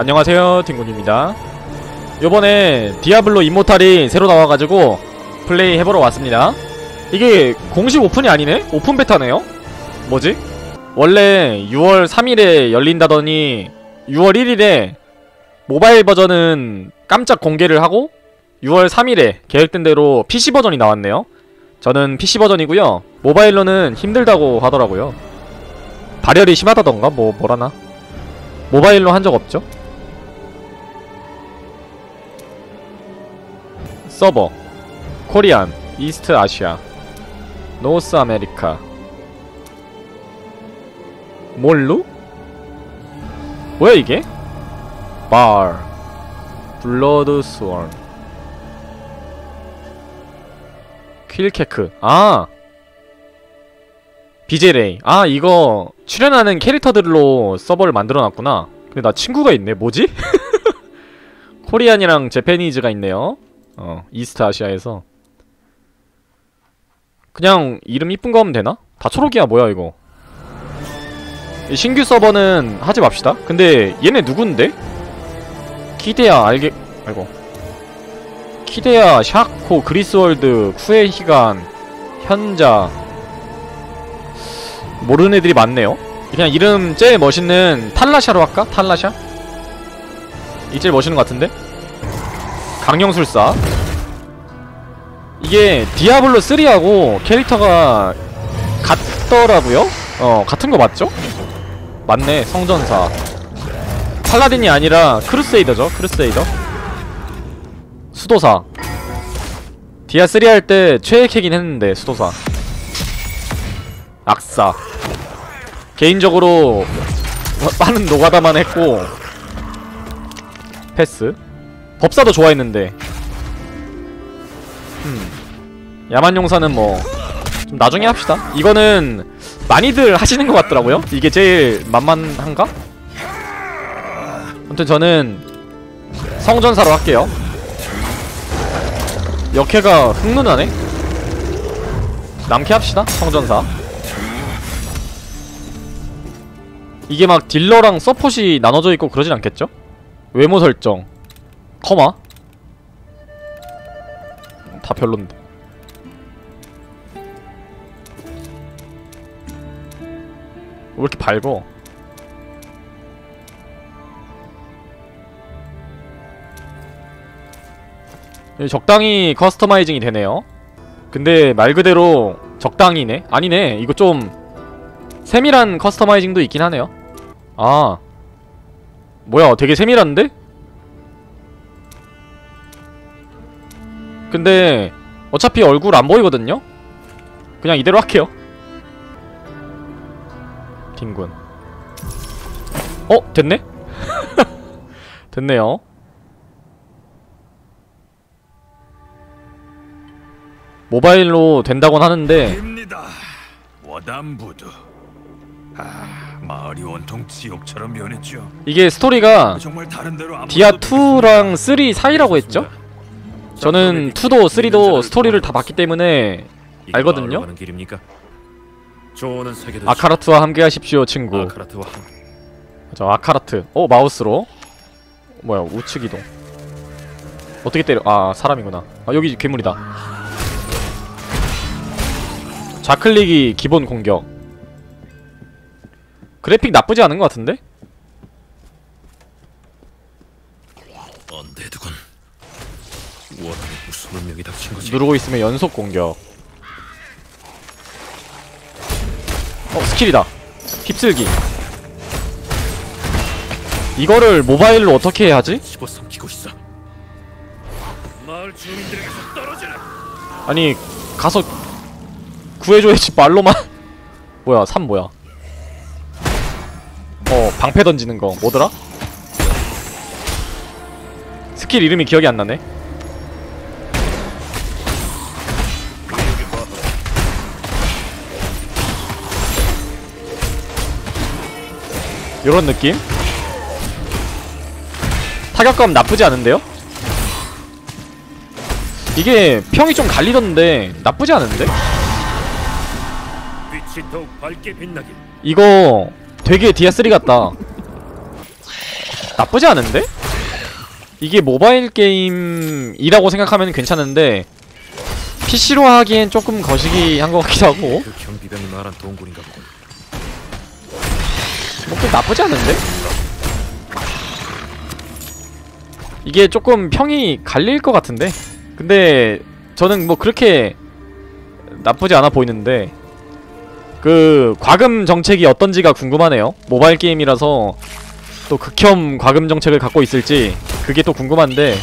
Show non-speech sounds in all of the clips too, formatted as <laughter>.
안녕하세요 딩군입니다 요번에 디아블로 이모탈이 새로 나와가지고 플레이 해보러 왔습니다 이게 공식 오픈이 아니네? 오픈 베타네요? 뭐지? 원래 6월 3일에 열린다더니 6월 1일에 모바일 버전은 깜짝 공개를 하고 6월 3일에 계획된 대로 PC 버전이 나왔네요 저는 PC 버전이고요 모바일로는 힘들다고 하더라고요 발열이 심하다던가 뭐 뭐라나 모바일로 한 적 없죠? 서버 Korean East Asia North America. 몰루? 뭐야 이게? bar Blood Sworn 퀼케크. 아! BJ레이. 아 이거 출연하는 캐릭터들로 서버를 만들어놨구나. 근데 나 친구가 있네. 뭐지? <laughs> 코리안이랑 제페니즈가 있네요 어 이스트 아시아에서 그냥 이름 이쁜 거 하면 되나? 다 초록이야 뭐야 이거 이 신규 서버는 하지 맙시다 근데 얘네 누군데? 키데야 알게 아이고 키데야 샤코 그리스월드 쿠에히간 현자 모르는 애들이 많네요 그냥 이름 제일 멋있는 탈라샤로 할까? 탈라샤? 이 제일 멋있는 것 같은데? 강령술사. 이게 디아블로 3하고 캐릭터가 같더라고요? 어 같은 거 맞죠? 맞네 성전사. paladin이 아니라 crusader죠 crusader. 수도사. 디아3 할 때 최애캐긴 했는데 수도사. 악사. 개인적으로 <laughs> 빠른 노가다만 했고 패스 법사도 좋아했는데. 음 야만용사는 뭐 좀 나중에 합시다. 이거는 많이들 하시는 것 같더라고요. 이게 제일 만만한가? 아무튼 저는 성전사로 할게요. 역해가 흑눈하네? 남캐 합시다 성전사. 이게 막 딜러랑 서폿이 나눠져 있고 그러진 않겠죠? 외모 설정 커마? 다 별론데. 왜 이렇게 밝어? 예, 적당히 커스터마이징이 되네요. 근데 말 그대로 적당히네? 아니네. 이거 좀 세밀한 커스터마이징도 있긴 하네요. 아. 뭐야 되게 세밀한데? 근데 어차피 얼굴 안 보이거든요? 그냥 이대로 할게요 딩군 어? 됐네? <laughs> 됐네요 모바일로 된다곤 하는데 입니다. 워담부두. 아, 마을이 온통 지옥처럼 변했죠. 이게 스토리가 정말 다른 데로 안 디아 보여도 2랑 3 사이라고 했죠? 저는 2도 3도 스토리를 다 봤기 때문에 알거든요? 아카라트와 함께 하십시오 친구. 저 아카라트. 어 마우스로. 뭐야 우측 이동. 어떻게 때려? 아 사람이구나. 아 여기 괴물이다. 좌클릭이 기본 공격. 그래픽 나쁘지 않은 것 같은데? undead군. 워담이 무슨 운명이 닥친 거지? 누르고 있으면 연속 공격 어 스킬이다 휩쓸기 이거를 모바일로 어떻게 해야 하지? 집어 삼키고 있어. 마을 주민들에게서 떨어져라. 아니 가서 구해줘야지 <laughs> 말로만 뭐야 3 뭐야 어 방패 던지는 거 뭐더라? 스킬 이름이 기억이 안 나네 요런 느낌? 타격감 나쁘지 않은데요? 이게 평이 좀 갈리던데 나쁘지 않은데? 이거 되게 디아3 같다 나쁘지 않은데? 이게 모바일 게임이라고 생각하면 괜찮은데 PC로 하기엔 조금 거시기 한 것 같기도 하고 보군. 뭐또 나쁘지 않은데? 이게 조금 평이 갈릴 것 같은데 근데 저는 뭐 그렇게 나쁘지 않아 보이는데 그 과금 정책이 어떤지가 궁금하네요 모바일 게임이라서 또 극혐 과금 정책을 갖고 있을지 그게 또 궁금한데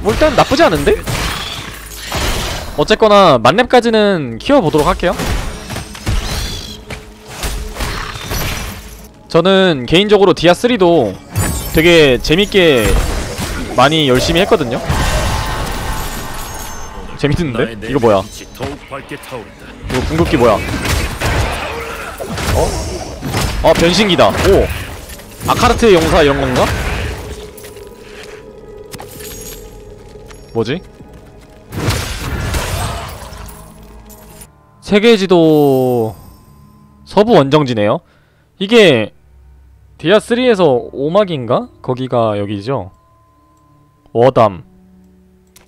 뭐 일단 나쁘지 않은데? 어쨌거나 만렙까지는 키워보도록 할게요 저는 개인적으로 디아3도 되게 재밌게 많이 열심히 했거든요 재밌는데? 이거 뭐야. 이거 궁극기 뭐야 어? 어 변신기다 오 아카르트 용사 이런 건가? 뭐지? 세계지도 서부 원정지네요 이게 디아3에서 오막인가? 거기가 여기죠 워담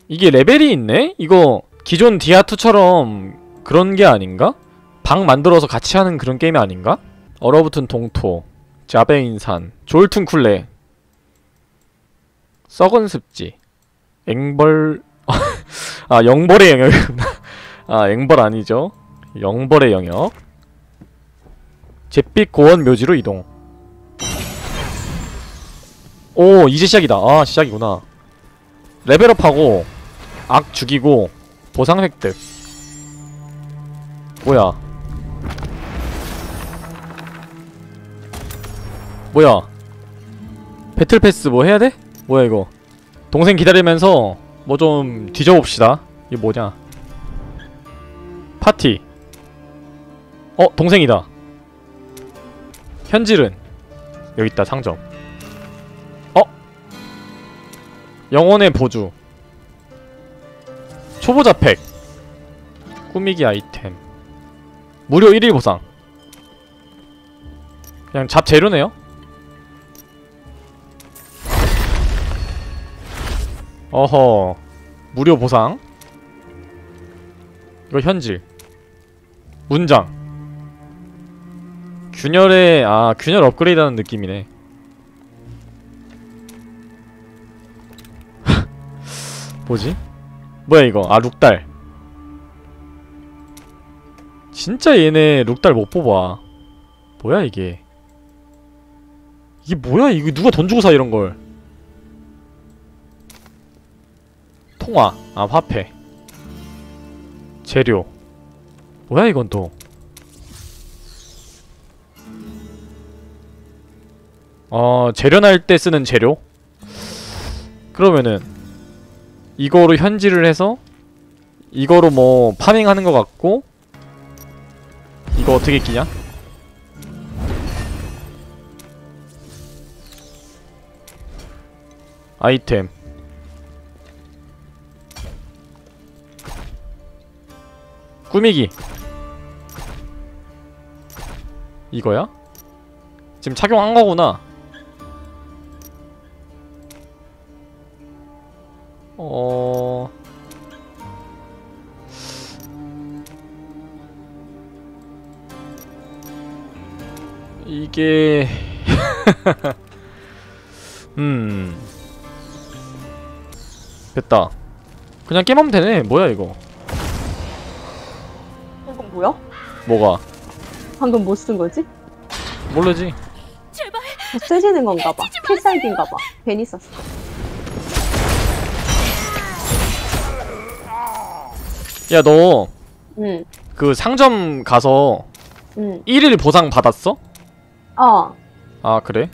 이게 레벨이 있네? 이거 기존 디아2처럼 그런 게 아닌가? 방 만들어서 같이 하는 그런 게임이 아닌가? 얼어붙은 동토 자베인산 졸퉁쿨레 썩은 습지 앵벌 <laughs> 아 영벌의 영역이구나 <laughs> 아 앵벌 아니죠 영벌의 영역 잿빛 고원 묘지로 이동 오 이제 시작이다. 아 시작이구나. 레벨업하고 악 죽이고 보상 획득. 뭐야? 뭐야? 배틀패스 뭐 해야 돼? 뭐야 이거? 동생 기다리면서 뭐 좀 뒤져봅시다. 이게 뭐냐? 파티. 어 동생이다. 현질은 여기 있다 상점 영혼의 보주 초보자 팩. 꾸미기 아이템. 무료 1일 보상. 그냥 잡 재료네요? 어허. 무료 보상. 이거 현질. 문장. 균열의 아 균열 업그레이드 하는 느낌이네 뭐지? 뭐야 이거? 아 룩달. 진짜 얘네 룩달 못 뽑아. 뭐야 이게? 이게 뭐야? 이거 누가 돈 주고 사 이런걸? 통화. 아 화폐. 재료. 뭐야 이건 또? 어, 재련할 때 쓰는 재료? 그러면은 이거로 현질을 해서 이거로 뭐 파밍하는 것 같고 이거 어떻게 끼냐? 아이템 꾸미기 이거야? 지금 착용한 거구나 이게 <laughs> 음 됐다 그냥 게임하면 되네 뭐야 이거 이건 뭐야? 뭐가 방금 뭐 쓴 거지? 모르지 더 세지는 건가 봐. 필살기인가 봐. 괜히 썼어. 야너그 응, 상점 가서 응. 1일 보상 받았어? 어, 아 그래?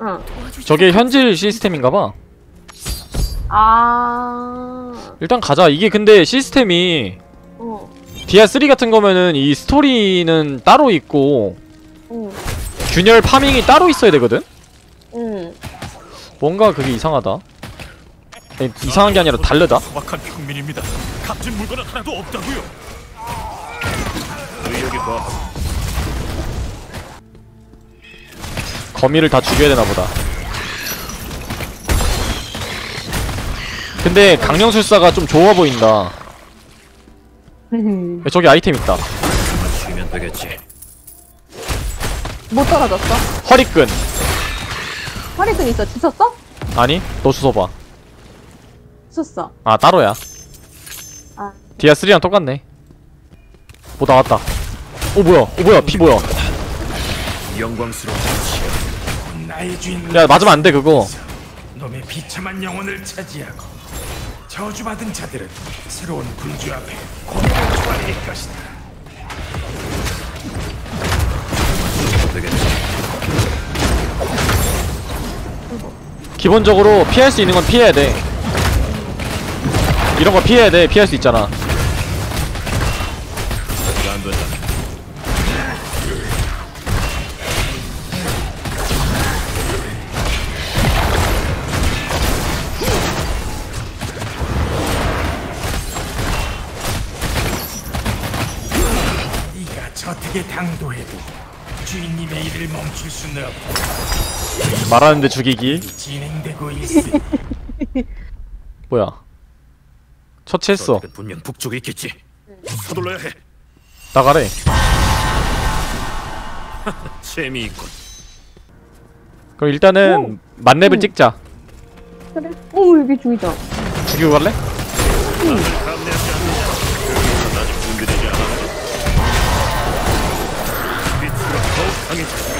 응. 저게 현질 시스템인가봐 아, 일단 가자 이게 근데 시스템이 어, 디아3 같은 거면은 이 스토리는 따로 있고 응, 균열 파밍이 따로 있어야 되거든? 응. 뭔가 그게 이상하다 아니, 이상한 게 아니라 다르다? 소박한 평민입니다. 값진 물건은 하나도 없다고요. 의욕이 과 거미를 다 죽여야 되나 보다. 근데 강령술사가 좀 좋아 보인다. 저기 아이템 있다. 쉬면 되겠지. 못 떨어졌어? 허리끈. 허리끈 있어. 주웠어? 아니, 너 주워봐. 주웠어. 아, 따로야. 아. 디아 3랑 똑같네. 뭐 나왔다. 오, 뭐야? 오, 뭐야? 피 뭐야? 영광스러운 주인 야, 맞으면 안 돼, 그거. 놈의 비참한 영혼을 차지하고 저주받은 자들은 새로운 군주 앞에 고개를 조아릴 것이다. 기본적으로 피할 수 있는 건 피해야 돼. 이런 거 피해야 돼. 피할 수 있잖아. 저택에 당도해도 주인님의 일을 멈출 수는 없다. 말하는데 죽이기. 진행되고 있으니 <laughs> 뭐야? 처치했어. 분명 북쪽에 있겠지. 서둘러야 해. 나가래. <laughs> 재미있군. 그럼 일단은 만렙을 찍자. 그래? 오, 여기 죽이자. 죽이고 갈래? 감 Okay.